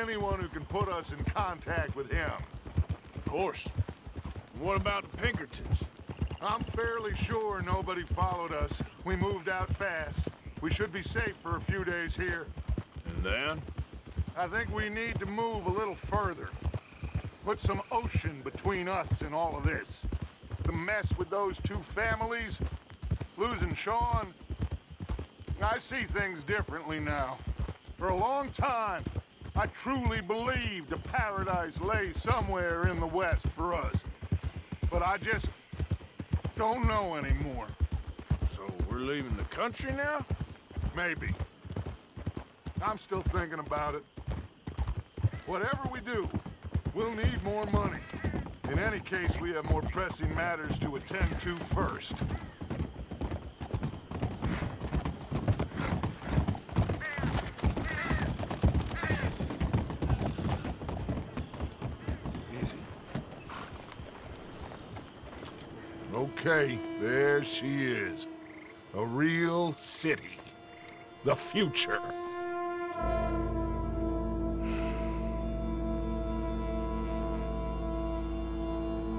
anyone who can put us in contact with him. Of course. What about the Pinkertons? I'm fairly sure nobody followed us. We moved out fast. We should be safe for a few days here. And then? I think we need to move a little further. Put some ocean between us and all of this. The mess with those two families, losing Sean. I see things differently now. For a long time, I truly believed a paradise lay somewhere in the west for us. But I just don't know anymore. So we're leaving the country now? Maybe. I'm still thinking about it. Whatever we do, we'll need more money. In any case, we have more pressing matters to attend to first. Okay, there she is. A real city. The future.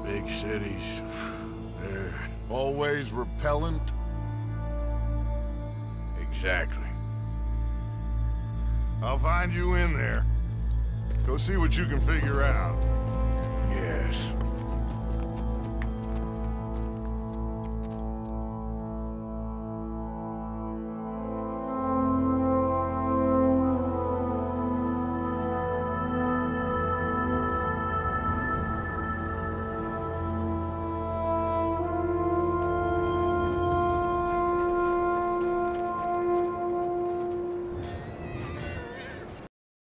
Big cities. They're... Always repellent. Exactly. I'll find you in there. Go see what you can figure out. Yes.